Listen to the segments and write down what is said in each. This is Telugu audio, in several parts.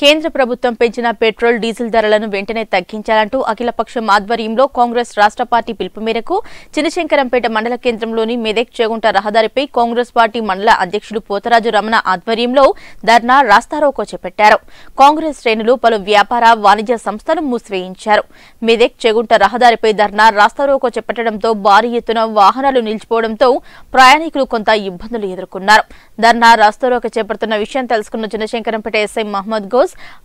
కేంద్ర ప్రభుత్వం పెంచిన పెట్రోల్ డీజిల్ ధరలను వెంటనే తగ్గించాలంటూ అఖిలపక్షం ఆధ్వర్యంలో కాంగ్రెస్ రాష్ట్ర పార్టీ పిలుపు మేరకు చినశంకరంపేట మండల కేంద్రంలోని మెదక్ చేగుంట రహదారిపై కాంగ్రెస్ పార్టీ మండల అధ్యక్షుడు పోతరాజు రమణ ఆధ్వర్యంలో ధర్నా రాస్తారోకో చేపట్టారు. కాంగ్రెస్ శ్రేణులు పలు వ్యాపార వాణిజ్య సంస్థలు మూసివేయించారు. మెదక్ చేగుంట రహదారిపై ధర్నా రాస్తారోకో చేపట్టడంతో భారీ ఎత్తున వాహనాలు నిలిచిపోవడంతో ప్రయాణికులు కొంత ఇబ్బందులు ఎదుర్కొన్నారు. ధర్నా రాస్తారోకో చేపడుతున్న విషయం తెలుసుకున్న చినశంకరంపేట ఎస్ఐ మహమ్మద్ గౌస్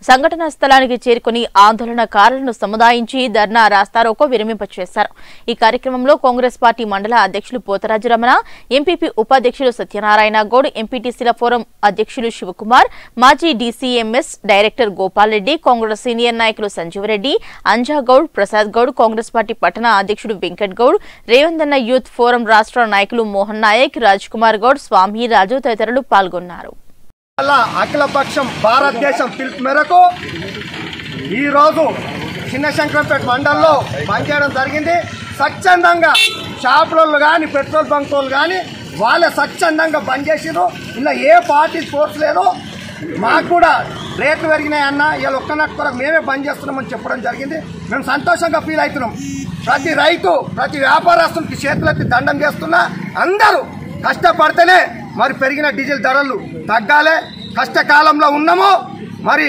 సంఘటనా స్థలానికి చేరుకుని ఆందోళనకారులను సముదాయించి ధర్నా రాస్తారోకో విరమింపచేశారు. ఈ కార్యక్రమంలో కాంగ్రెస్ పార్టీ మండల అధ్యక్షులు పోతరాజు రమణ ఎంపీపీ ఉపాధ్యక్షులు సత్యనారాయణ గౌడ్ ఎంపీటీసీల ఫోరం అధ్యక్షులు శివకుమార్ మాజీ DCMS director Gopal Reddy Congress senior నాయకులు సంజీవరెడ్డి అంజాగౌడ్ ప్రసాద్ గౌడ్ కాంగ్రెస్ పార్టీ పట్టణ అధ్యక్షుడు వెంకట్ గౌడ్ రేవందన్న యూత్ ఫోరం రాష్ట్ర నాయకులు మోహన్ నాయక్ రాజ్ కుమార్ గౌడ్ స్వామి రాజు తదితరులు పాల్గొన్నారు. అలా అఖిలపక్షం భారతదేశం పిలుపు మేరకు ఈరోజు చిన్న శంకరంపేట మండలంలో పనిచేయడం జరిగింది. స్వచ్ఛందంగా షాపులలో కానీ పెట్రోల్ బంకులు కానీ వాళ్ళే స్వచ్ఛందంగా బంద్ చేసిరు ఇలా ఏ పార్టీ ఫోర్స్ లేదు. మాకు కూడా రేట్లు పెరిగినాయి అన్న ఇలా ఒక్కనట్టు కూడా మేమే బంద్ చేస్తున్నామని చెప్పడం జరిగింది. మేము సంతోషంగా ఫీల్ అవుతున్నాం. ప్రతి రైతు ప్రతి వ్యాపారస్తునికి చేతులకి దండం చేస్తున్నా. అందరూ కష్టపడితేనే మరి పెరిగిన డీజిల్ ధరలు తగ్గాలే. కష్టకాలంలో ఉన్నాము. మరి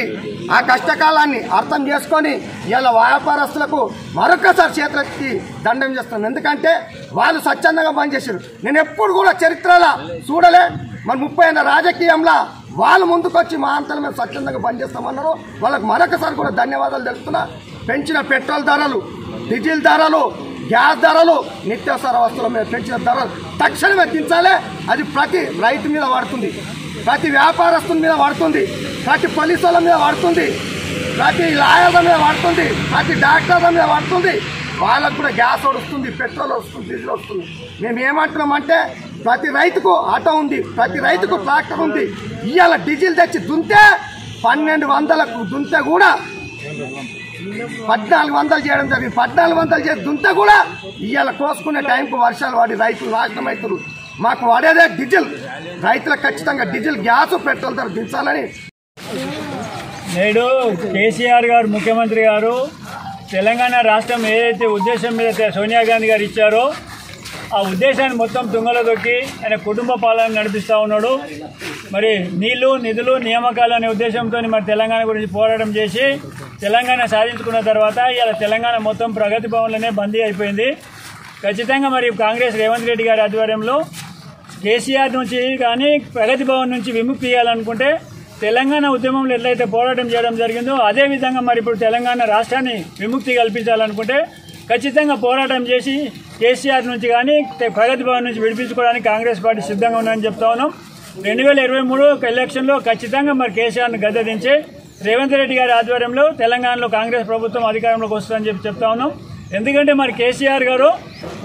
ఆ కష్టకాలాన్ని అర్థం చేసుకొని ఇలా వ్యాపారస్తులకు మరొకసారి చేతులకి దండం చేస్తున్నాను. ఎందుకంటే వాళ్ళు స్వచ్ఛందంగా పనిచేసారు నేను ఎప్పుడు కూడా చరిత్రలో చూడలే. మరి ముప్పై ఏళ్ళ రాజకీయంలో వాళ్ళు ముందుకొచ్చి మా అంతల మీద స్వచ్ఛందంగా పనిచేస్తామన్నారు. వాళ్ళకి మరొకసారి కూడా ధన్యవాదాలు తెలుపుతున్నా. పెంచిన పెట్రోల్ ధరలు డీజిల్ ధరలు గ్యాస్ ధరలు నిత్యావసర వస్తువుల మీద పెంచిన ధరలు తక్షణమే దించాలి అది ప్రతి రైతు మీద పడుతుంది. ప్రతి వ్యాపారస్తుల మీద పడుతుంది. ప్రతి పోలీసు వాళ్ళ మీద పడుతుంది. ప్రతి లాయర్ల మీద పడుతుంది. ప్రతి డాక్టర్ల మీద పడుతుంది. వాళ్ళకు కూడా గ్యాస్ వస్తుంది పెట్రోల్ వస్తుంది డీజిల్ వస్తుంది. మేము ఏమంటున్నామంటే ప్రతి రైతుకు ఆటో ఉంది ప్రతి రైతుకు ట్రాక్టర్ ఉంది. ఇవాళ డీజిల్ తెచ్చి దుంతే పన్నెండు వందలకు దుంతే కూడా పద్నాలుగు వందలు చేయడం జరిగింది. పద్నాలుగు వందలు చేసి దుంత కూడా ఇవాళ కోసుకునే టైంకు వర్షాలు వాడి రైతులు నాశనం అవుతారు మాకు వాడేదే డీజిల్. రైతులకు ఖచ్చితంగా డీజిల్ గ్యాస్ పెట్రోల్ ధర దించాలని. నేడు కేసీఆర్ గారు ముఖ్యమంత్రి గారు తెలంగాణ రాష్ట్రం ఏదైతే ఉద్దేశం మీద సోనియా గాంధీ గారు ఇచ్చారో ఆ ఉద్దేశాన్ని మొత్తం తుంగలో దొక్కి ఆయన కుటుంబ పాలన నడిపిస్తూ ఉన్నాడు. మరి నీళ్ళు నిధులు నియామకాలు అనే ఉద్దేశంతో మరి తెలంగాణ గురించి పోరాటం చేసి తెలంగాణ సాధించుకున్న తర్వాత ఇలా తెలంగాణ మొత్తం ప్రగతి భవన్లోనే బందీ అయిపోయింది. ఖచ్చితంగా మరి కాంగ్రెస్ రేవంత్ రెడ్డి గారి ఆధ్వర్యంలో కేసీఆర్ నుంచి కానీ ప్రగతి భవన్ నుంచి విముక్తి చేయాలనుకుంటే తెలంగాణ ఉద్యమంలో ఎట్లయితే పోరాటం చేయడం జరిగిందో అదే విధంగా మరి ఇప్పుడు తెలంగాణ రాష్ట్రాన్ని విముక్తి కల్పించాలనుకుంటే ఖచ్చితంగా పోరాటం చేసి కేసీఆర్ నుంచి కానీ ప్రగతి భవన్ నుంచి విడిపించుకోవడానికి కాంగ్రెస్ పార్టీ సిద్ధంగా ఉందని చెప్తా ఉన్నాం. రెండు వేల ఇరవై మూడు ఎలక్షన్లో ఖచ్చితంగా మరి కేసీఆర్ను గద్దెదించి రేవంత్ రెడ్డి గారి ఆధ్వర్యంలో తెలంగాణలో కాంగ్రెస్ ప్రభుత్వం అధికారంలోకి వస్తుందని చెప్పి చెప్తా ఉన్నాం. ఎందుకంటే మరి కేసీఆర్ గారు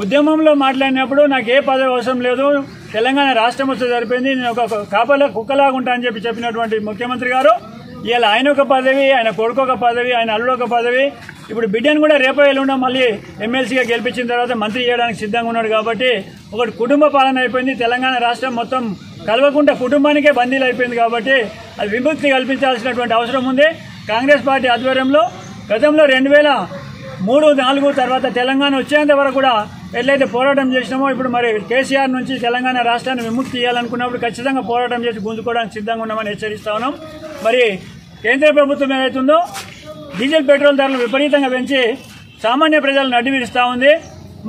ఉద్యమంలో మాట్లాడినప్పుడు నాకు ఏ పదవి అవసరం లేదు తెలంగాణ రాష్ట్రం వస్తే సరిపోయింది నేను ఒక కాపలా కుక్కలాగా ఉంటా అని చెప్పి చెప్పినటువంటి ముఖ్యమంత్రి గారు ఇవాళ ఆయన ఒక పదవి ఆయన కొడుకు ఒక పదవి ఆయన అల్లుడు ఒక పదవి ఇప్పుడు బిడ్డను కూడా రేపో ఎల్లుండో మళ్ళీ ఎమ్మెల్సీగా గెలిపించిన తర్వాత మంత్రి చేయడానికి సిద్ధంగా ఉన్నాడు కాబట్టి ఒకటి కుటుంబ పాలన అయిపోయింది తెలంగాణ రాష్ట్రం మొత్తం కలవకుండా కుటుంబానికే బందీలు అయిపోయింది కాబట్టి అది విముక్తి కల్పించాల్సినటువంటి అవసరం ఉంది. కాంగ్రెస్ పార్టీ ఆధ్వర్యంలో గతంలో రెండు వేల మూడు నాలుగు తర్వాత తెలంగాణ వచ్చేంత వరకు కూడా ఎట్లయితే పోరాటం చేసినామో ఇప్పుడు మరి కేసీఆర్ నుంచి తెలంగాణ రాష్ట్రాన్ని విముక్తి చేయాలనుకున్నప్పుడు ఖచ్చితంగా పోరాటం చేసి గుంజుకోవడానికి సిద్ధంగా ఉన్నామని హెచ్చరిస్తా ఉన్నాం. మరి కేంద్ర ప్రభుత్వం ఏదైతుందో డీజిల్ పెట్రోల్ ధరలు విపరీతంగా పెంచి సామాన్య ప్రజలను అడ్డువిరుస్తూ ఉంది.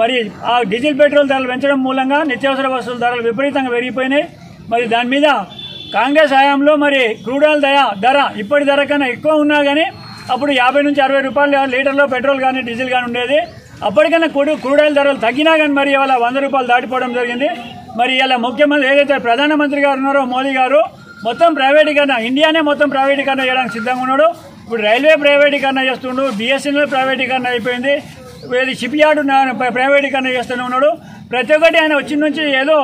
మరి ఆ డీజిల్ పెట్రోల్ ధరలు పెంచడం మూలంగా నిత్యావసర వస్తువుల ధరలు విపరీతంగా పెరిగిపోయినాయి. మరి దాని మీద కాంగ్రెస్ హయాంలో మరి క్రూడ్ ఆయిల్ దయ ధర ఇప్పటి ధర కన్నా ఎక్కువ ఉన్నా కానీ అప్పుడు యాభై నుంచి అరవై రూపాయలు లీటర్లో పెట్రోల్ కానీ డీజిల్ కానీ ఉండేది. అప్పటికన్నా క్రూడ్ క్రూడ్ ఆయిల్ ధరలు తగ్గినా కానీ మరి ఇవాళ వంద రూపాయలు దాటిపోవడం జరిగింది. మరి ఇలా ముఖ్యమంత్రి ఏదైతే ప్రధానమంత్రి గారు ఉన్నారో మోదీ గారు మొత్తం ప్రైవేటీకరణ ఇండియానే మొత్తం ప్రైవేటీకరణ చేయడానికి సిద్ధంగా ఉన్నాడు. ఇప్పుడు రైల్వే ప్రైవేటీకరణ చేస్తుండు బిఎస్ఎన్ఎల్ ప్రైవేటీకరణ అయిపోయింది. ఏది షిప్ యార్డు ప్రైవేటీకరణ చేస్తూనే ఉన్నాడు. ప్రతి ఒక్కటి ఆయన వచ్చిన నుంచి ఏదో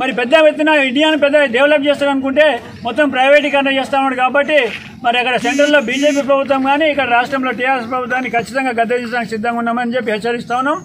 మరి పెద్ద ఎత్తున ఇండియాను పెద్ద డెవలప్ చేస్తాడు అనుకుంటే మొత్తం ప్రైవేటీకరణ చేస్తా ఉన్నాడు కాబట్టి మరి అక్కడ సెంట్రల్లో బీజేపీ ప్రభుత్వం కానీ ఇక్కడ రాష్ట్రంలో టీఆర్ఎస్ ప్రభుత్వాన్ని ఖచ్చితంగా గద్దె సిద్ధంగా ఉన్నామని చెప్పి హెచ్చరిస్తా ఉన్నాం.